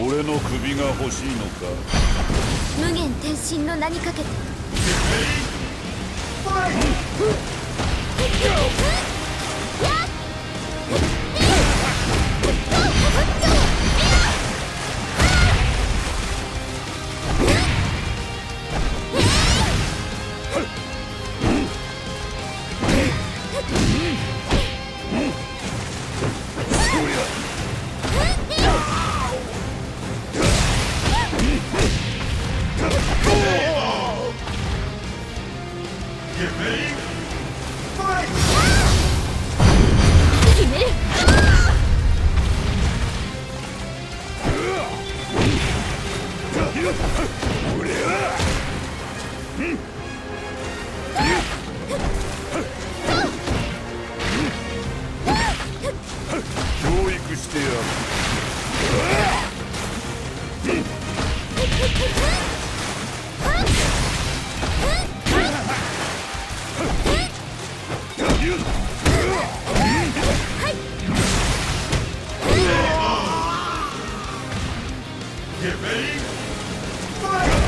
俺の首が欲しいのか？無限転身の名にかけて教育してやる Get ready! Fire!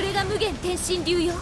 これが無限転身流よ。